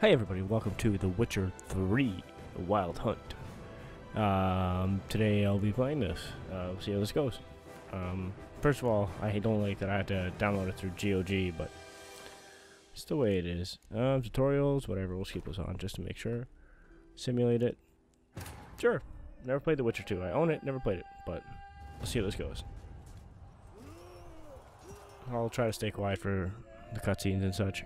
Hey everybody, welcome to The Witcher 3 The Wild Hunt. Um, today I'll be playing this. Uh, we'll see how this goes. Um, first of all, I don't like that I have to download it through GOG, but it's the way it is. Um, tutorials, whatever, we'll keep those on just to make sure. Simulate it. Sure. Never played The Witcher 2. I own it, never played it, but we'll see how this goes. I'll try to stay quiet for the cutscenes and such.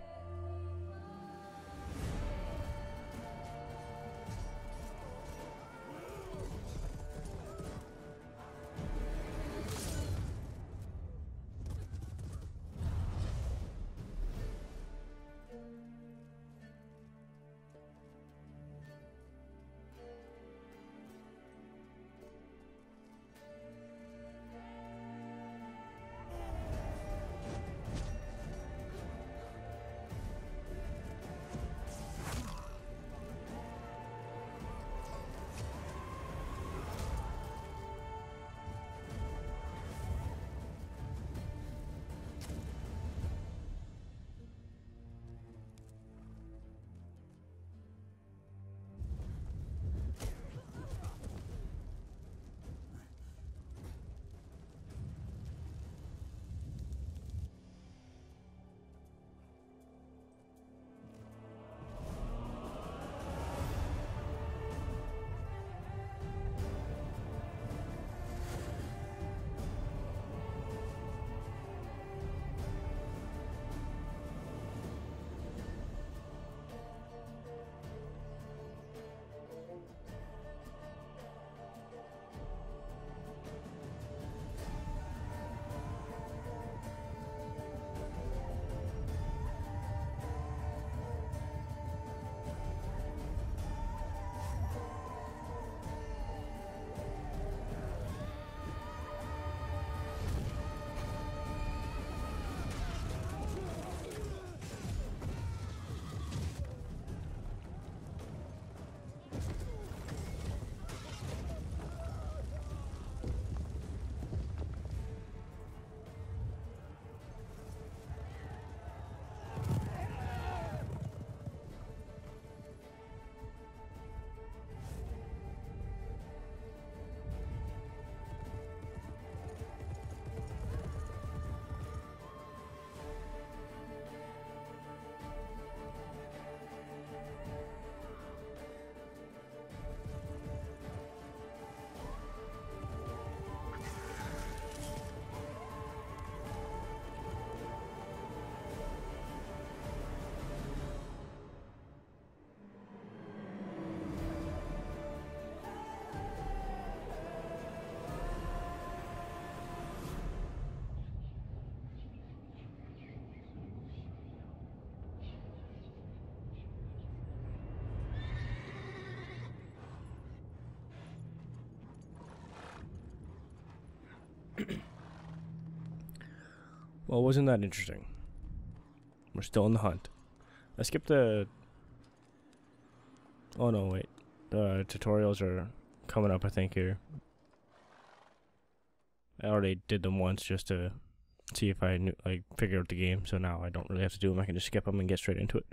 Well, wasn't that interesting? We're still in the hunt. I skipped the. Oh no, wait. The tutorials are coming up, I think, here. I already did them once just to see if I knew, like, figure out the game, so now I don't really have to do them. I can just skip them and get straight into it.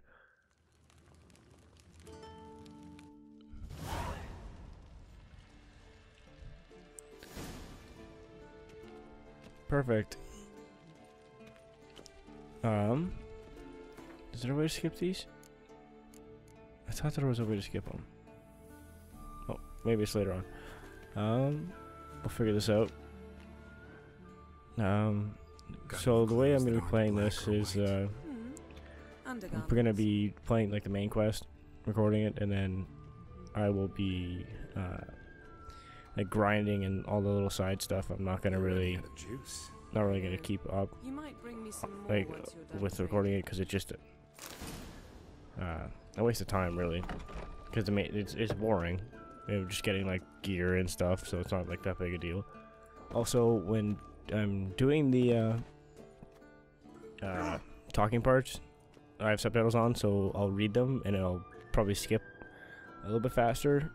Perfect. Um, is there a way to skip these? I thought there was a way to skip them. Oh, maybe it's later on. Um, we'll figure this out. Um, so the way I'm gonna be playing this is, uh, we're gonna be playing like the main quest, recording it, and then I will be, uh, like grinding and all the little side stuff. I'm not gonna really not really gonna keep up like with recording it because it just uh, a waste of time really. Because it's, it's boring you know, just getting like gear and stuff so it's not like that big a deal. Also when I'm doing the uh, uh, talking parts I have subtitles on so I'll read them and I'll probably skip a little bit faster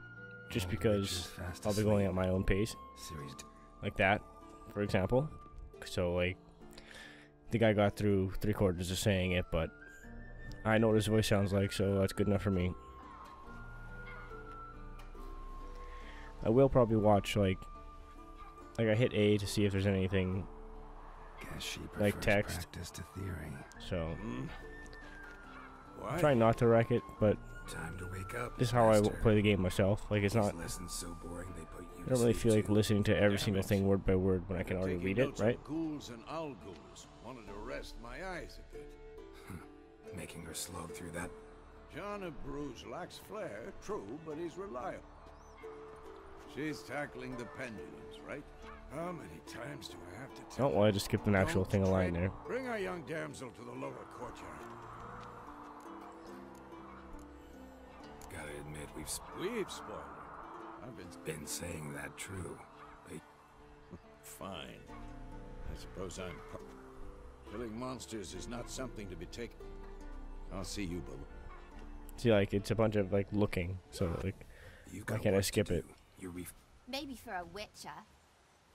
just because I'll be going at my own pace. Like that for example so like the guy got through three quarters of saying it, but I know what his voice sounds like, so that's good enough for me. I will probably watch like like I hit A to see if there's anything like text. So mm. I'm trying not to wreck it, but Time to wake up, this is how master. I play the game myself. Like it's not. So boring, I don't really feel like listening to every single thing word by word when I can already read it, right? Ghouls and ghouls. Wanted to rest my eyes a bit. Hmm. Making her slog through that. John of Bruges lacks flair, true, but he's reliable. She's tackling the pendulums, right? How many times do I have to tell Oh, well, I just skipped an actual thing of line there. Bring our young damsel to the lower courtyard. Gotta admit, we've... We've spoiled her. I've been... Been saying that true. They... Fine. I suppose I'm... Killing monsters is not something to be taken... I'll see you, Boo. See, like, it's a bunch of, like, looking, so, like, why can't I skip it? Maybe for a witcher.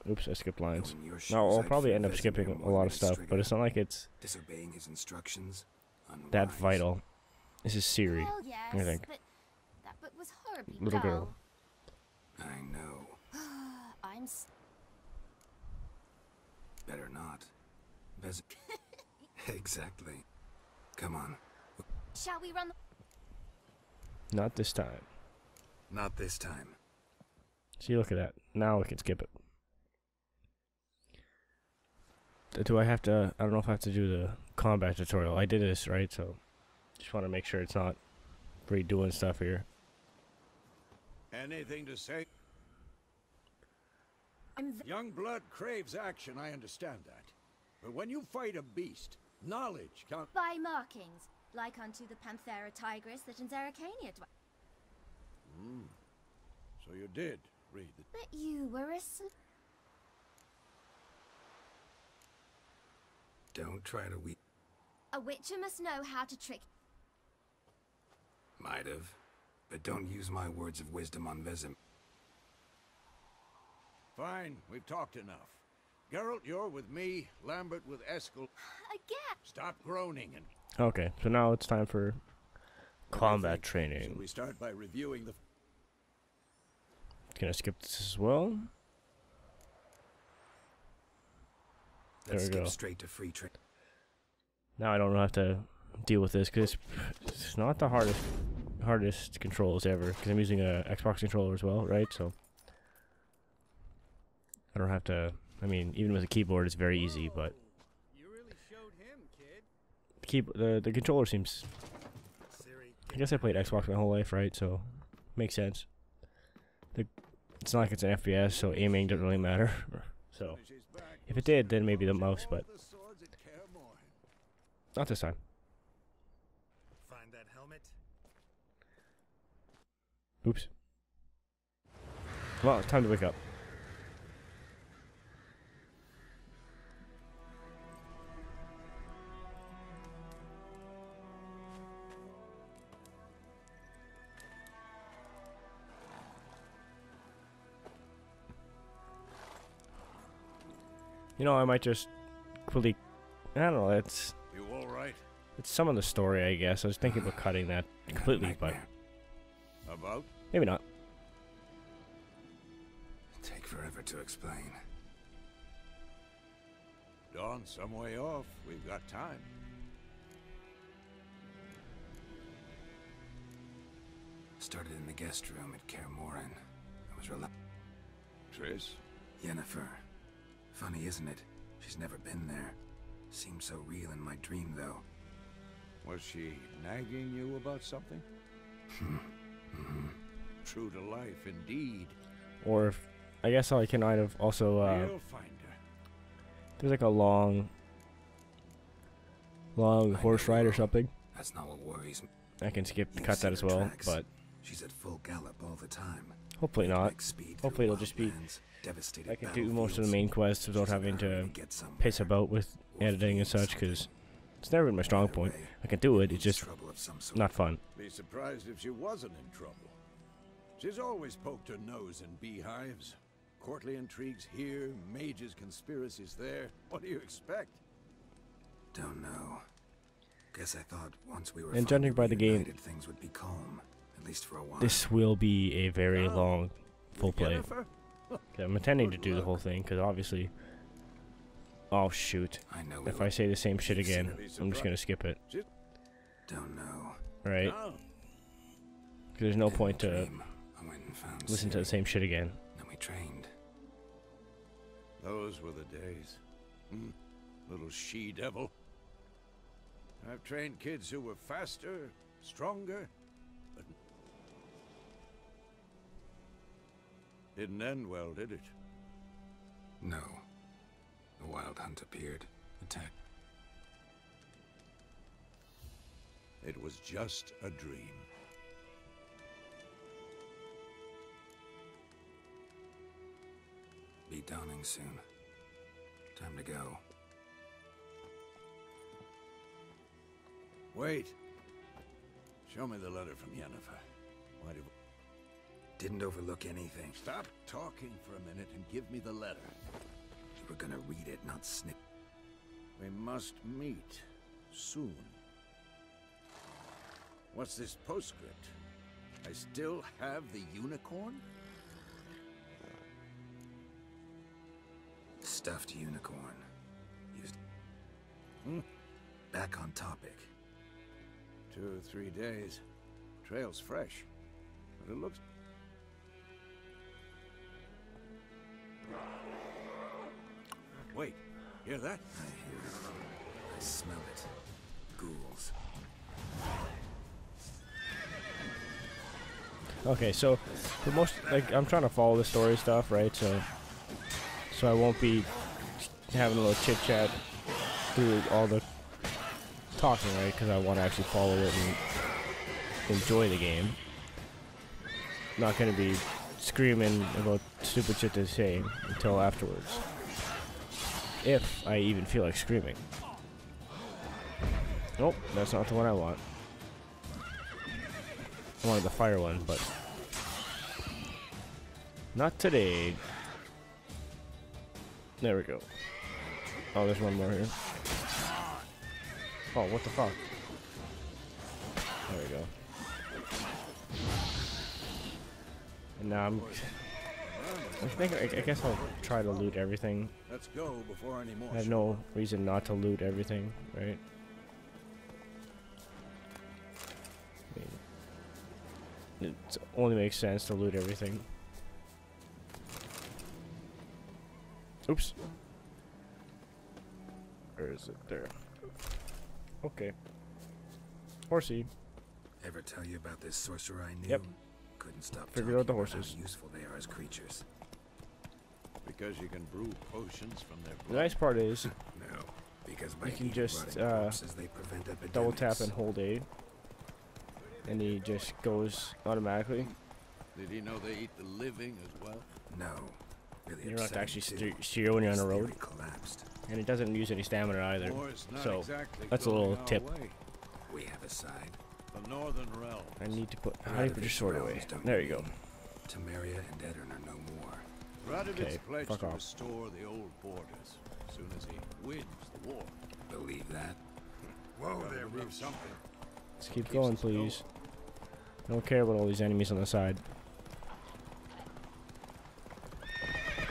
Oops, I skipped lines. No, I'll probably end up skipping a lot of stuff, but it's not like it's disobeying his instructions. That vital. This is Ciri. well, yes, I think. That was horribly Little dull. girl. I know. I'm. Better not. Bez exactly. Come on. Shall we run? Not this time. Not this time. See, look at that. Now we can skip it. Uh, do I have to... I don't know if I have to do the combat tutorial. I did this, right? So, just want to make sure it's not redoing stuff here. Anything to say? Young blood craves action, I understand that. But when you fight a beast, knowledge counts... By markings, like unto the Panthera tigris that in Zerrikania dwells. Hmm. So you did read the... But you were a... Don't try to weep. A witcher must know how to trick... Might have. But don't use my words of wisdom on Vesemir. Fine, we've talked enough. Geralt, you're with me, Lambert with Eskel. Again! Stop groaning and... Okay, so now it's time for combat training. Should we start by reviewing the... Can I skip this as well? There Let's we go. Straight to free trick. Now I don't have to deal with this because it's not the hardest hardest controls ever because I'm using a Xbox controller as well, right? So I don't have to. I mean, even with a keyboard, it's very easy, but the key the the controller seems. I guess I played Xbox my whole life, right? So makes sense. The it's not like it's an FPS, so aiming doesn't really matter. so, if it did, then maybe the mouse, but not this time. Find that helmet. Oops. Well, it's time to wake up. You know, I might just quickly. I don't know. It's. You all right? It's some of the story, I guess. I was thinking about cutting that completely, but. About? Maybe not. Take forever to explain. Dawn, some way off. We've got time. Started in the guest room at Kaer Morhen. I was relaxed. Triss? Yennefer. Funny, isn't it? She's never been there. Seemed so real in my dream, though. Was she nagging you about something? mm -hmm. True to life, indeed. Or if, I guess I can kind of also, uh... You'll find her. There's like a long... Long I horse ride or something. That's not what worries me. I can skip, You've cut that as well, tracks. but... She's at full gallop all the time. Hopefully not. Hopefully it'll just be I can do most of the main quests without having to piss about with editing and such, because it's never been my strong point. I can do it, it's just not fun. Be surprised if she wasn't in trouble. She's always poked her nose in beehives. Courtly intrigues here, mages' conspiracies there. What do you expect? Don't know. Guess I thought once we were And judging by the game- things would be calm, at least for a while. This will be a very Oh. long full play. Okay, I'm intending to Good do the whole thing because obviously. Oh shoot! I know If I say the same shit again, I'm just gonna skip it. don't know. Right? No. 'Cause there's no point to dream, I went and found listen to the same shit again. Then we trained. Those were the days. Hmm. Little she-devil. I've trained kids who were faster, stronger, but... Didn't end well, did it? No. The wild hunt appeared. Attacked. It was just a dream. Be dawning soon. Time to go. Wait. Show me the letter from Yennefer. Why do... Didn't overlook anything. Stop talking for a minute and give me the letter. You were gonna read it, not snip. We must meet. Soon. What's this postscript? I still have the unicorn? Stuffed unicorn. Used. Hmm. Back on topic. Two or three days. Trail's fresh. But it looks... Wait, hear that? I hear it. I smell it. Ghouls. Okay, so for most, like, I'm trying to follow the story stuff, right? So, so I won't be having a little chit chat through all the talking, right? Because I want to actually follow it and enjoy the game. Not gonna be screaming about stupid shit to say until afterwards. If I even feel like screaming. Nope, that's not the one I want. I wanted the fire one, but not today. There we go. Oh, there's one more here. Oh, what the fuck? There we go. And now I'm. I think I, I guess I'll try to loot everything. Let's go before any more. I have no reason not to loot everything, right? I mean, it only makes sense to loot everything. Oops. Where is it? There. Okay. Horsey. Ever tell you about this sorcerer I knew? Yep. Couldn't stop Figured talking out the about horses. How useful they are as creatures. Because you can brew potions from their The nice part is No, because by You can just, uh, corpses, they prevent epidemics. double tap and hold A. And he just goes automatically. Did he know they eat the living as well? No, really You don't have to actually too. steer, steer when you're on a the road. collapsed. And it doesn't use any stamina either. So, exactly that's a little tip. way. We have a side. The northern realms. I need to put. How do you put your sword away? There you go. remain. Temeria and Aedirn are no more. Radovid Okay, pledged fuck off. restore the old borders as soon as he wins the war. Believe that? Hmm. Whoa there, believe something. Let's keep going, going. please. I don't care about all these enemies on the side.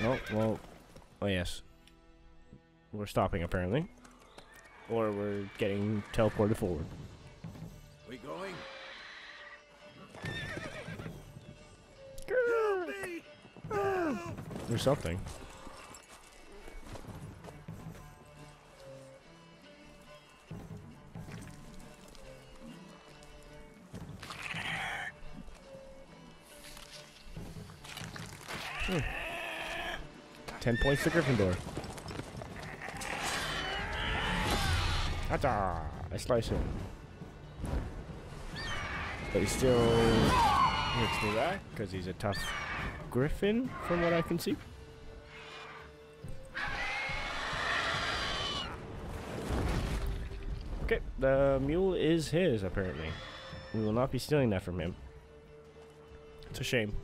Oh, well. Oh, yes. We're stopping, apparently. Or we're getting teleported forward. We going? Help me! Help! There's something. Ten points to Gryffindor. I slice him. But he still hits me back because he's a tough griffin, from what I can see. Okay, the mule is his, apparently. We will not be stealing that from him. It's a shame.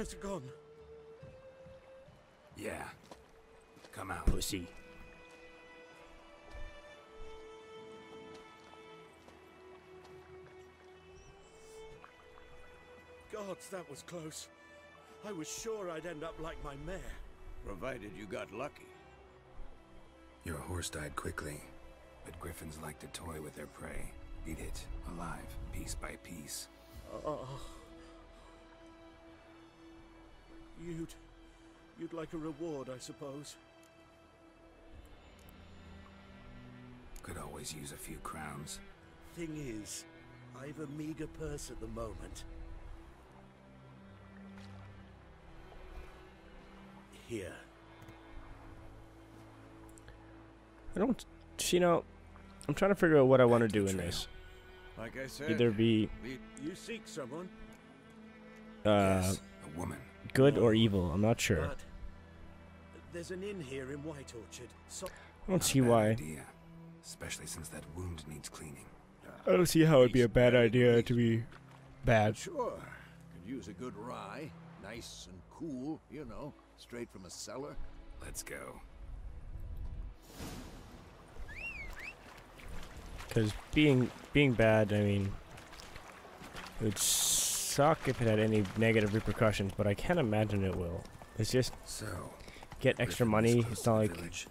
Has gone? Yeah. Come out. Pussy. Gods, that was close. I was sure I'd end up like my mare. Provided you got lucky. Your horse died quickly, but griffins like to toy with their prey. Eat it, alive, piece by piece. Oh. You'd... You'd like a reward, I suppose. Could always use a few crowns. Thing is, I've a meager purse at the moment. Here. I don't. You know, I'm trying to figure out what I want to do in this. Like I said, Either be You seek someone, uh, yes, a woman. Good or evil. I'm not sure. but... There's an inn here in White Orchard. So I don't Not see why. Idea, especially since that wound needs cleaning. I don't see how it'd be a bad idea to be bad. Sure. Could use a good rye. Nice and cool, you know, straight from a cellar. Let's go. Because being being bad, I mean, it would suck if it had any negative repercussions, but I can't imagine it will. It's just So, get extra money. It's not like village.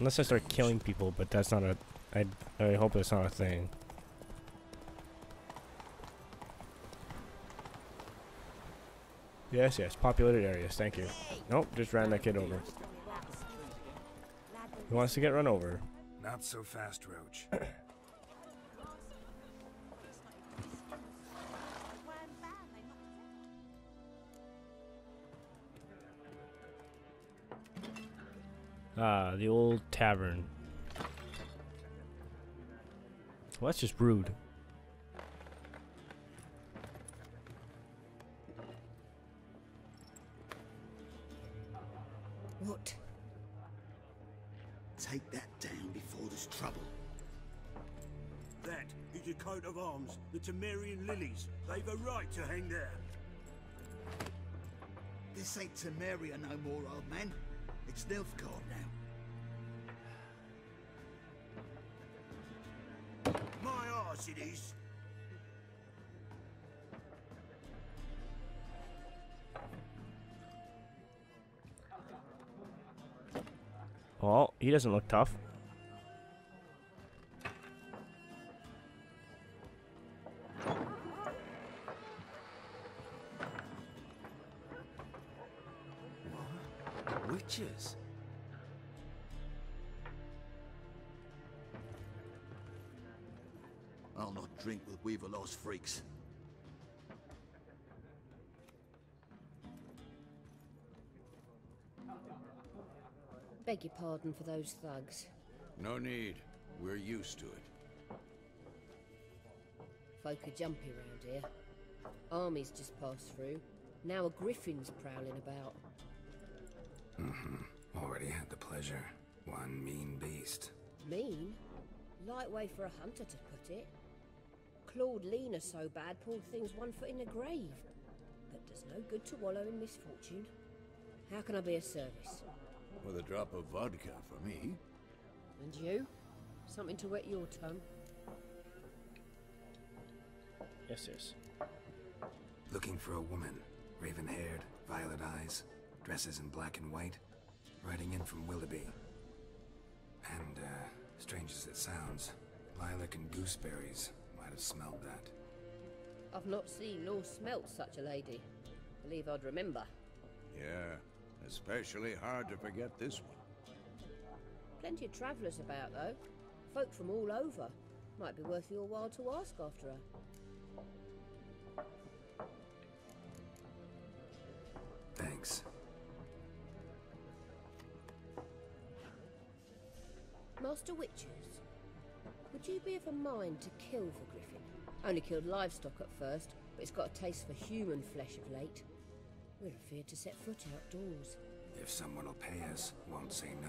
unless I start killing people, but that's not a. I I hope that's not a thing. Yes, yes, populated areas. Thank you. Nope, just ran that kid over. He wants to get run over. Not so fast, Roach. Ah, the old tavern. Well, that's just rude. What? Take that down before there's trouble. that is your coat of arms, the Temerian lilies. They've a right to hang there. This ain't Temeria no more, old man. It's Nilfgaard now. Is. Well, he doesn't look tough. Beg your pardon for those thugs. No need. We're used to it. Folk are jumpy round here. Armies just passed through. Now a griffin's prowling about. Mm-hmm. Already had the pleasure. One mean beast. Mean? Light way for a hunter to put it. Clawed Lena so bad, poor thing's one foot in the grave. But does no good to wallow in misfortune. How can I be of service? With a drop of vodka for me. And you? Something to wet your tongue? Yes, yes. Looking for a woman. Raven haired, violet eyes, dresses in black and white. Riding in from Willoughby. And, uh, strange as it sounds, lilac and gooseberries might have smelled that. I've not seen nor smelt such a lady. Believe I'd remember. Yeah, especially hard to forget this one. Plenty of travellers about, though. Folk from all over. Might be worth your while to ask after her. Thanks. Master Witches, would you be of a mind to kill the griffin? Only killed livestock at first, but it's got a taste for human flesh of late. We're afeard to set foot outdoors. If someone will pay us, won't say no.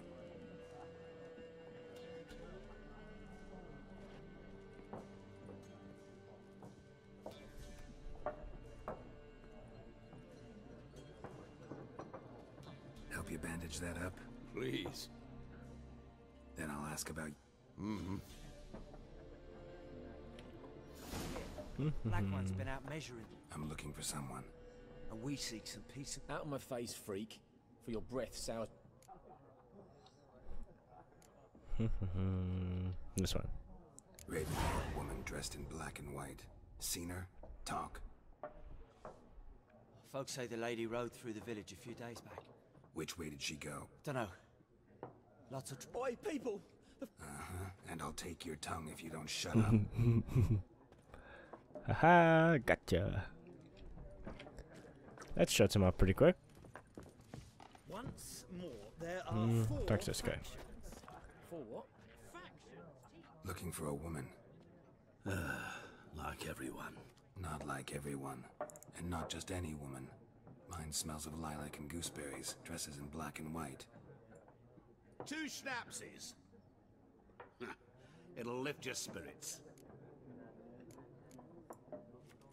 Help you bandage that up? Please. Then I'll ask about. Mm-hmm. Black one's been out measuring, I'm looking for someone. And we seek some peace. of- Out of my face, freak. For your breath sours. this one. Raven-haired woman dressed in black and white. Seen her? Talk. Folks say the lady rode through the village a few days back. Which way did she go? Dunno. Lots of. Tr- Oi, people! Uh-huh. And I'll take your tongue if you don't shut up. Haha, gotcha. That shuts him up pretty quick. Once more, there are Mm, four talk to this guy. factions. Looking for a woman. Like everyone. Not like everyone. And not just any woman. Mine smells of lilac and gooseberries, dresses in black and white. Two schnapsies. It'll lift your spirits.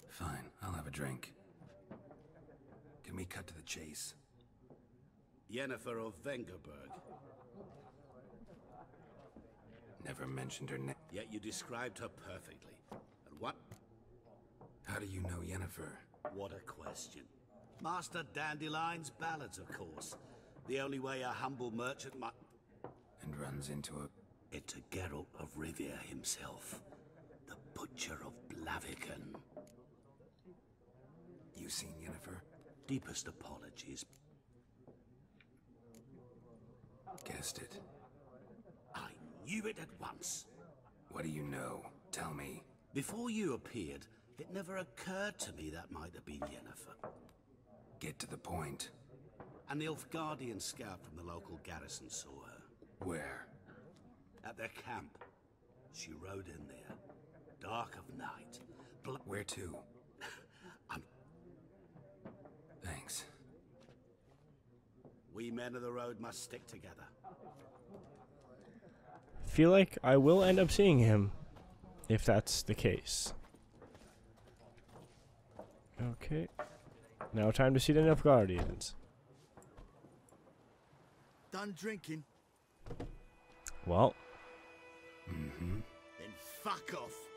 Fine, I'll have a drink. Can we cut to the chase? Yennefer of Vengerberg. Never mentioned her name. Yet you described her perfectly. And what? How do you know Yennefer? What a question. Master Dandelion's ballads, of course. The only way a humble merchant might... And runs into a... It's a Geralt of Rivia himself. The Butcher of Blaviken. You seen Yennefer? Deepest apologies. Guessed it. I knew it at once. What do you know? Tell me. Before you appeared, it never occurred to me that might have been Yennefer. Get to the point. An Nilfgaardian scout from the local garrison saw her. Where? At their camp. She rode in there. Dark of night. Bl- Where to? I'm- Thanks. We men of the road must stick together. Feel like I will end up seeing him if that's the case. Okay. Now time to see the Nilfgaardians. Done drinking? Well, Mm-hmm. Then fuck off.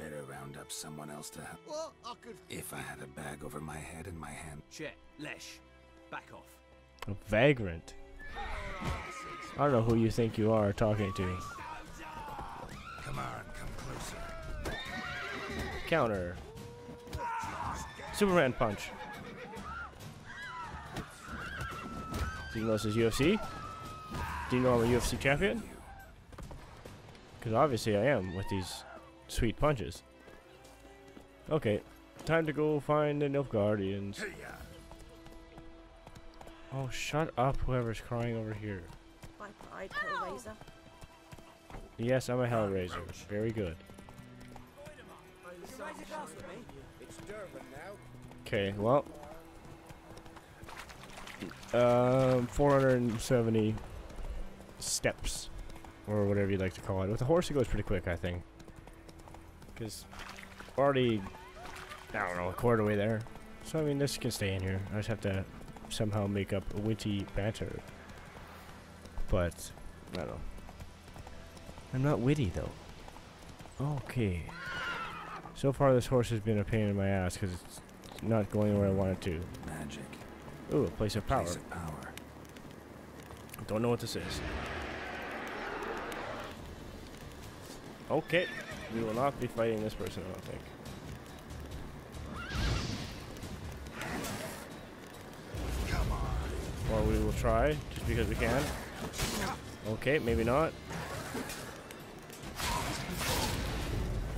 Better round up someone else to help. What? I could. If I had a bag over my head and my hand. Chet, Lesh, back off. a vagrant. I don't know who you think you are talking to. Come on, come closer. Counter. Superman punch. So you know this is UFC? Do you know I'm a UFC champion? Because obviously I am with these sweet punches. Okay, time to go find the Nilfgaardians. Oh, shut up, whoever's crying over here. Yes, I'm a Hellraiser. Very good. Okay, well. Um, 470 steps, or whatever you'd like to call it. With a horse, it goes pretty quick, I think. Because we're already, I don't know, a quarter way there. So, I mean, this can stay in here. I just have to somehow make up a witty banter. But, I don't know. I'm not witty, though. Okay. So far, this horse has been a pain in my ass because it's not going where I want it to. Magic. Ooh, a place of power. Place of power. Don't know what this is. Okay. We will not be fighting this person, I don't think. Or we will try, just because we can. Okay, maybe not.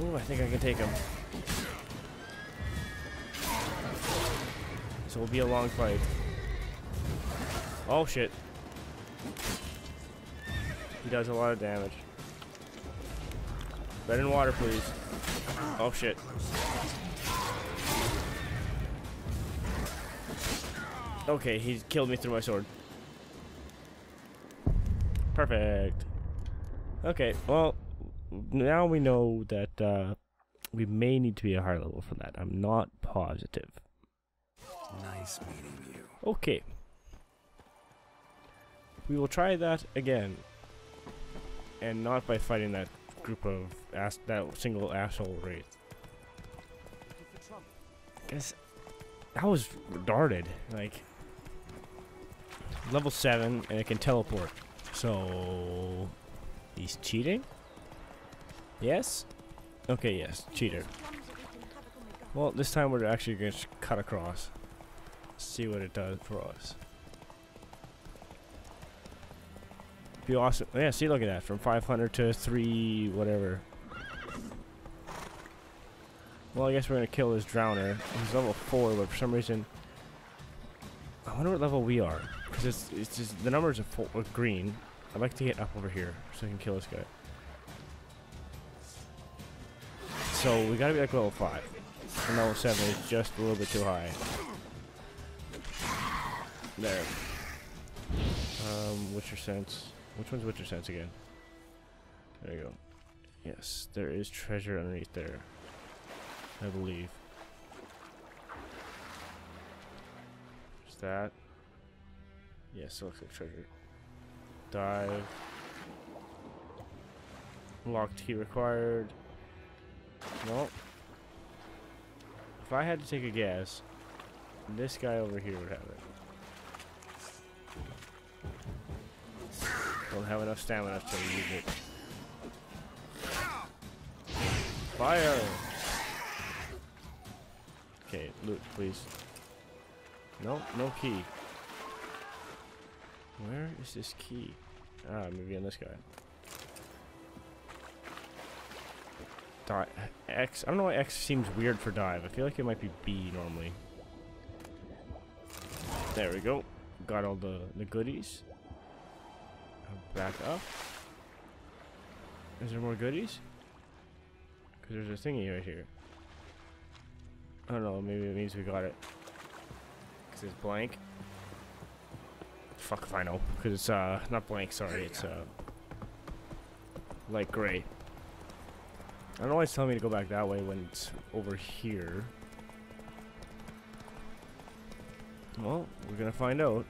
Ooh, I think I can take him. This will be a long fight. Oh shit. He does a lot of damage. Red in water, please. Oh shit. Okay, he killed me through my sword. Perfect. Okay, well, now we know that uh, We may need to be a higher level for that. I'm not positive. Nice meeting you. Okay. We will try that again. And not by fighting that group of ass that single asshole wraith. Guess that was retarded. Like level seven and it can teleport. So he's cheating? Yes? Okay, yes, cheater. Well, this time we're actually going to cut across. See what it does for us. Be awesome. Yeah, see, look at that. From 500 to 3, whatever. Well, I guess we're going to kill this drowner. He's level 4, but for some reason... I wonder what level we are. Because it's, it's just, the numbers are, full, are green. I'd like to get up over here so I can kill this guy. So we gotta be like level 5. And level 7 is just a little bit too high. There. Um, your Sense. Which one's Witcher Sense again? There you go. Yes, there is treasure underneath there. I believe. Is that? Yes, it looks like treasure. Dive. Locked key required. No. If I had to take a guess, this guy over here would have it. Don't have enough stamina to use it. Fire! Okay, loot, please. No, no key. Where is this key? Ah, maybe on this guy. Di X. I don't know why X seems weird for dive. I feel like it might be B normally. There we go. Got all the, the goodies. Back up. Is there more goodies? Because there's a thingy right here. I don't know, maybe it means we got it. Because it's blank. Fuck if I know. Because it's, uh, not blank, sorry. It's, uh, light gray. I don't know why it's telling me to go back that way when it's over here. Well, we're gonna find out.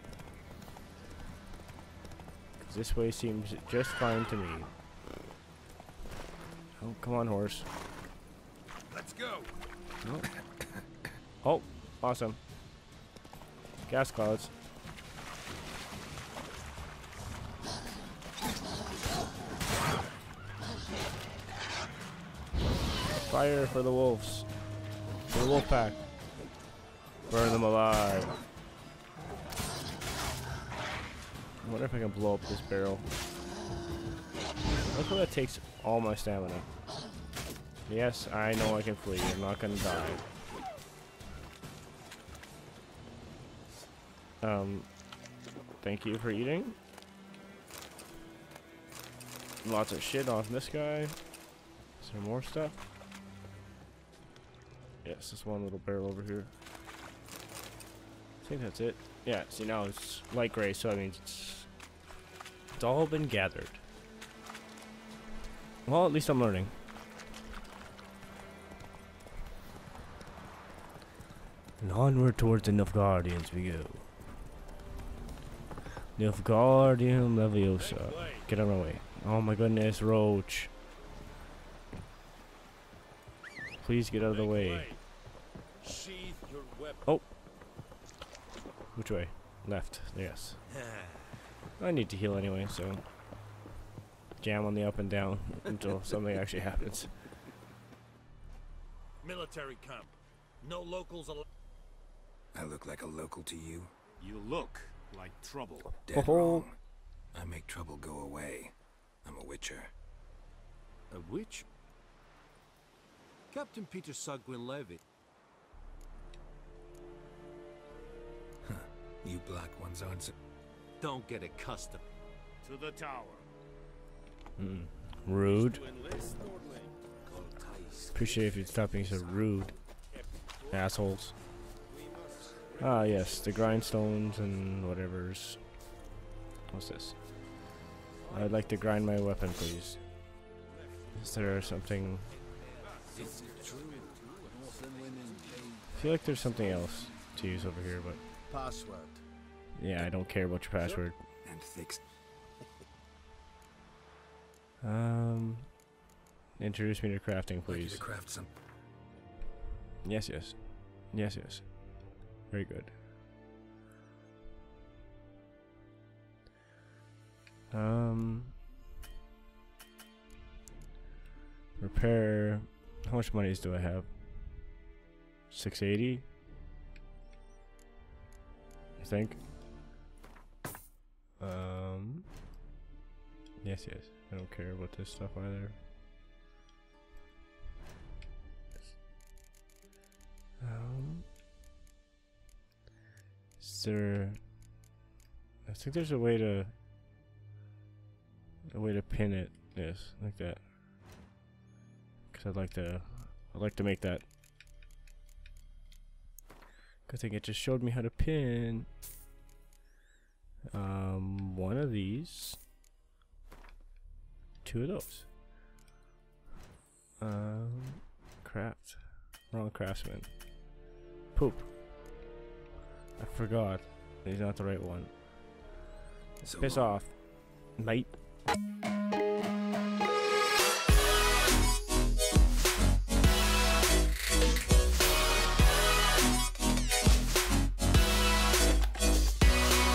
This way seems just fine to me. Oh, come on, horse. Let's go. No. Oh, oh, awesome. Gas clouds. Fire for the wolves. For the wolf pack. Burn them alive. I wonder if I can blow up this barrel. Look how that takes all my stamina. Yes, I know I can flee. I'm not gonna die. Um, thank you for eating. Lots of shit off this guy. Is there more stuff? Yes, this one little barrel over here. I think that's it. Yeah, see now it's light gray, so that means it's, it's all been gathered. Well, at least I'm learning. And onward towards the Nilfgaardians we go. Nilfgaardian Leviosa. Get out of my way. Oh my goodness, Roach. Please get out of the way. Oh. Which way? Left. Yes. I need to heal anyway, so jam on the up and down until something actually happens. Military camp. No locals allowed. I look like a local to you? You look like trouble. Dead wrong. I make trouble go away. I'm a witcher. A witch? Captain Peter Saar Gwynleve. You black ones aren't so... Don't get accustomed. To the tower. Mm. Rude. Appreciate if you'd stop being so rude. Assholes. Ah, yes, the grindstones and whatever's. What's this? I'd like to grind my weapon, please. Is there something I feel like there's something else to use over here, but Password. yeah, I don't care about your password. And thick. Um, introduce me to crafting, please. to craft some. Yes, yes, yes, yes. Very good. Um, repair. How much monies do I have? Six eighty. I think. Um. Yes, yes. I don't care about this stuff either. Um, is there? I think there's a way to a way to pin it. Yes, like that. Cause I'd like to, I'd like to make that. Good think it just showed me how to pin. Um, one of these. Two of those. Um, craft. Wrong craftsman. Poop. I forgot. He's not the right one. So Piss off, mate.